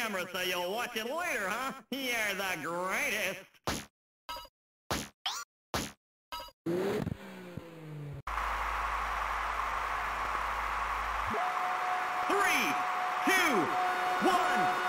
camera so you'll watch it later, huh? You're the greatest! Three, two, one!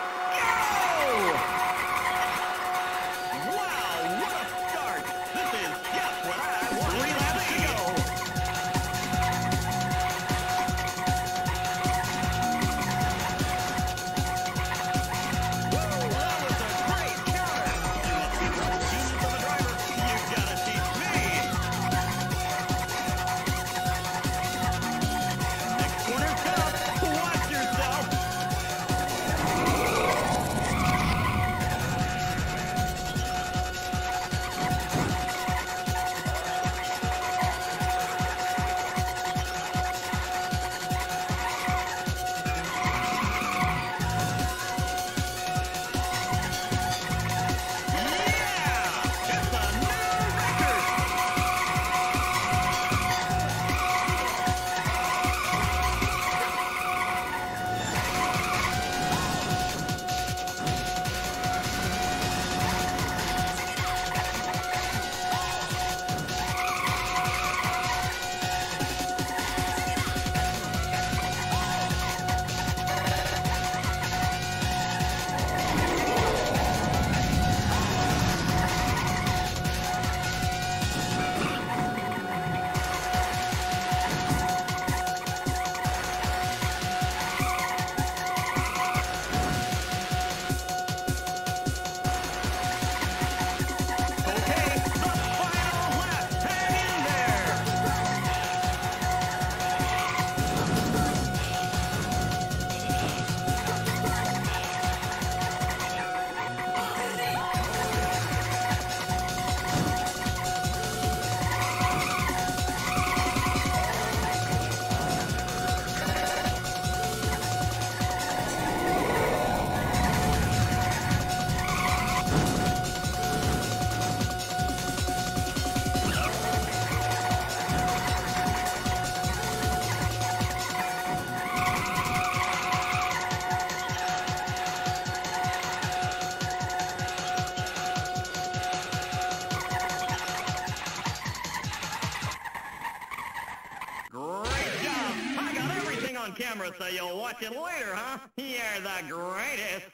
camera so you'll watch it later, huh? You're the greatest.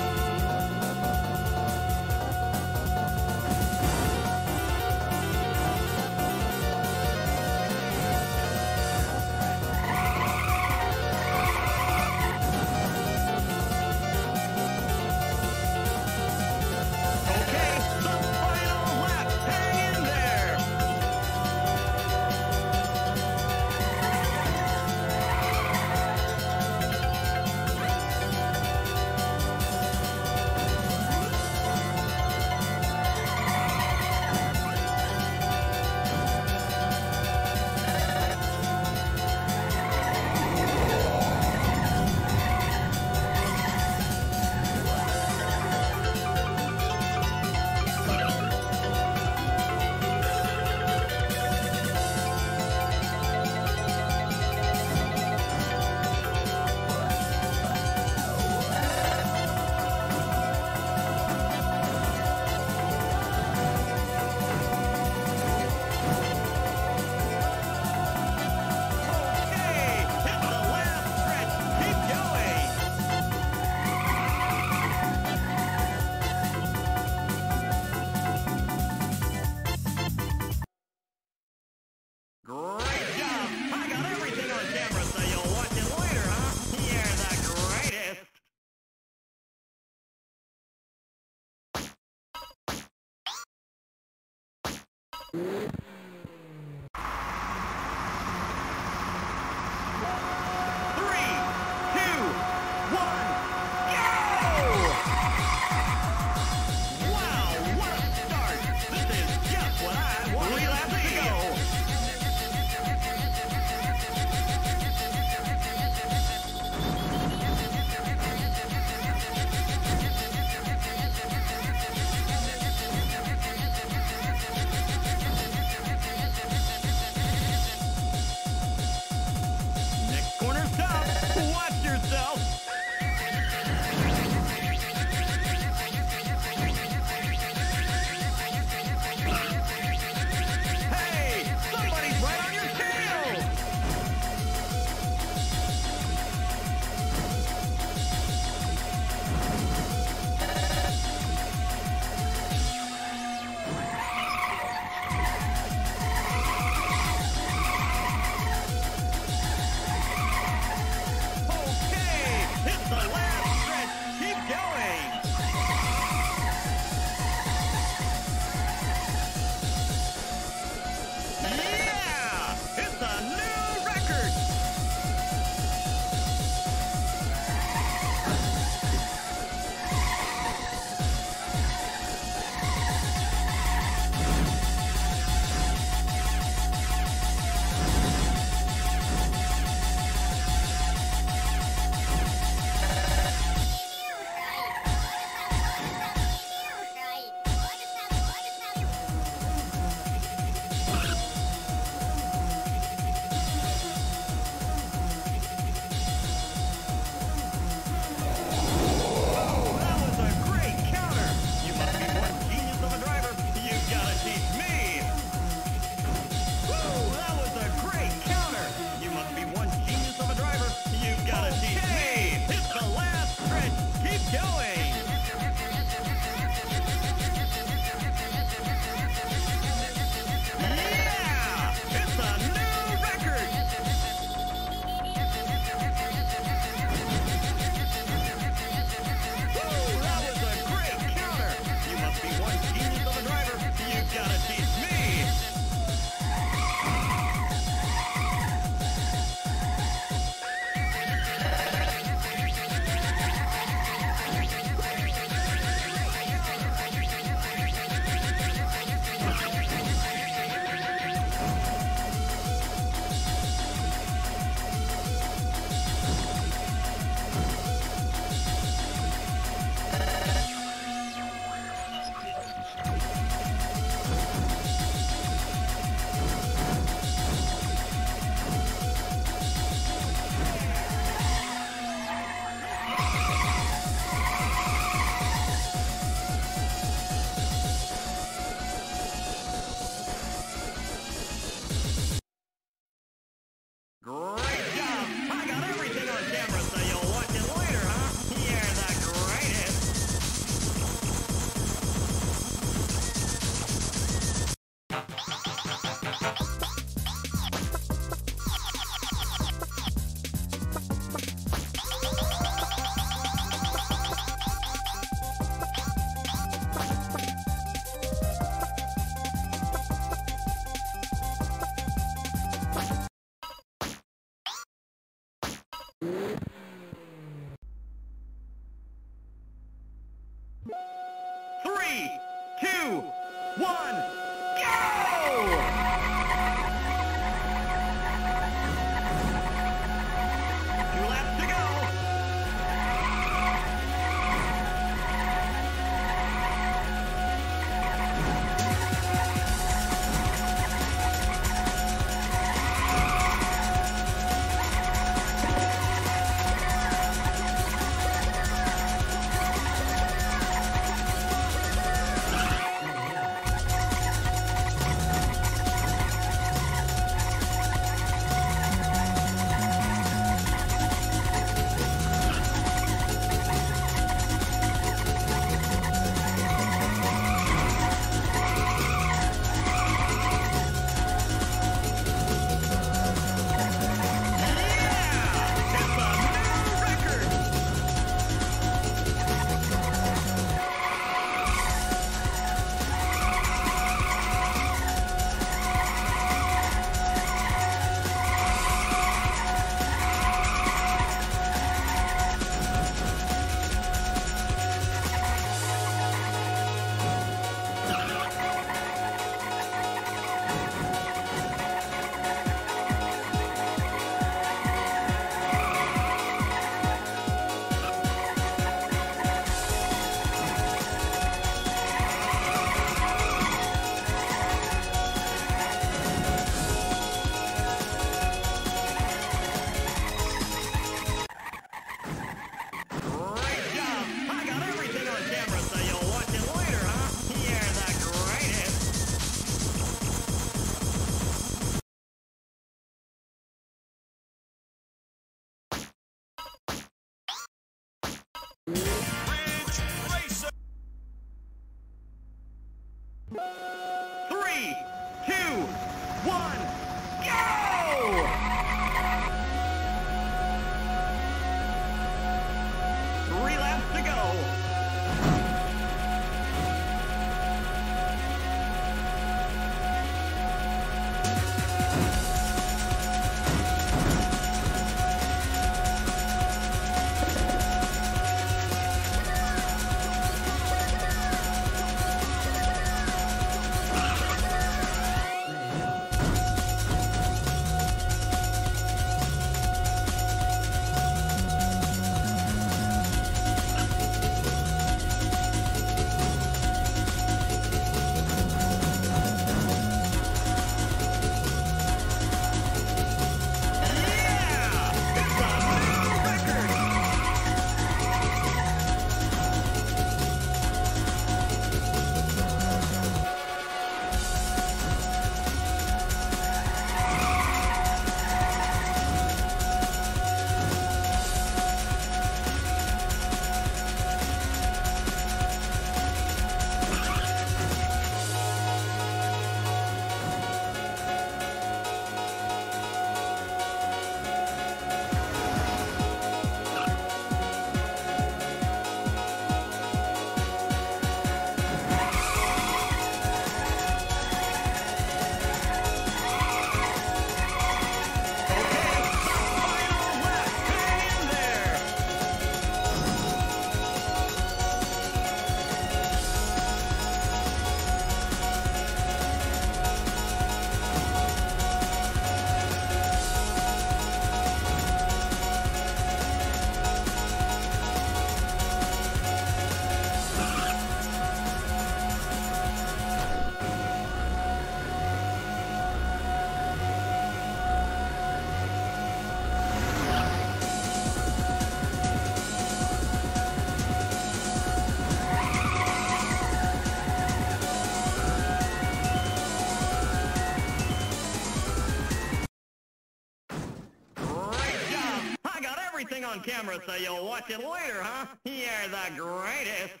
camera so you'll watch it later, huh? You're the greatest.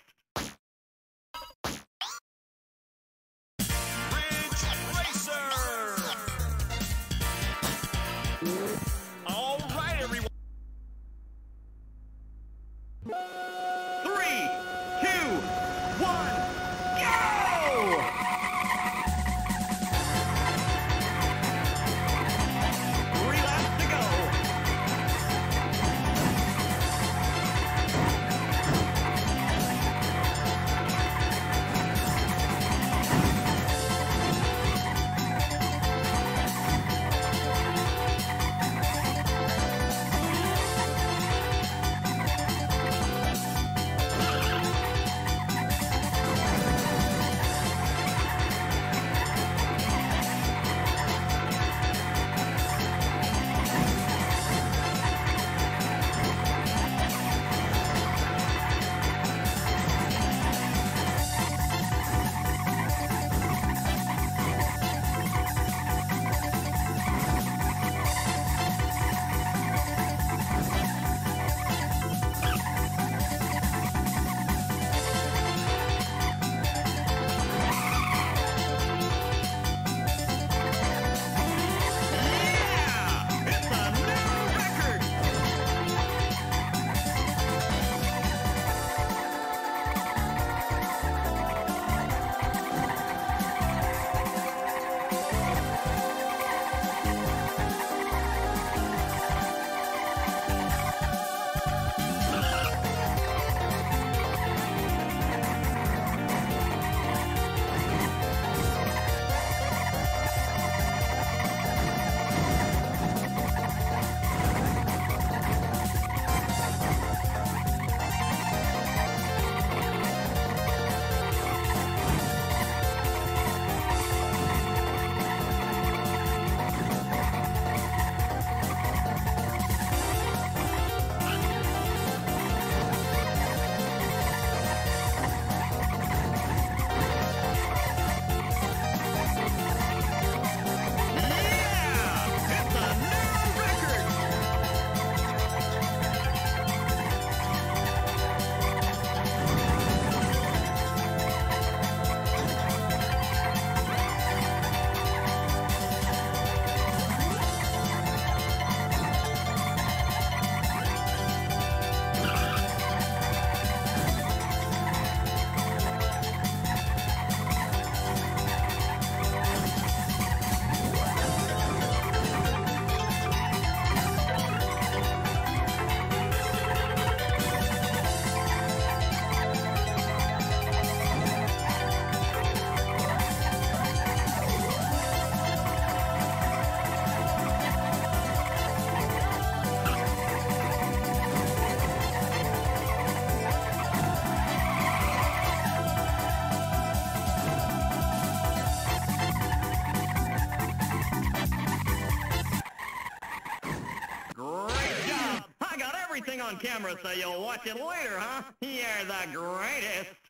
On camera so you'll watch it later, huh? You're the greatest.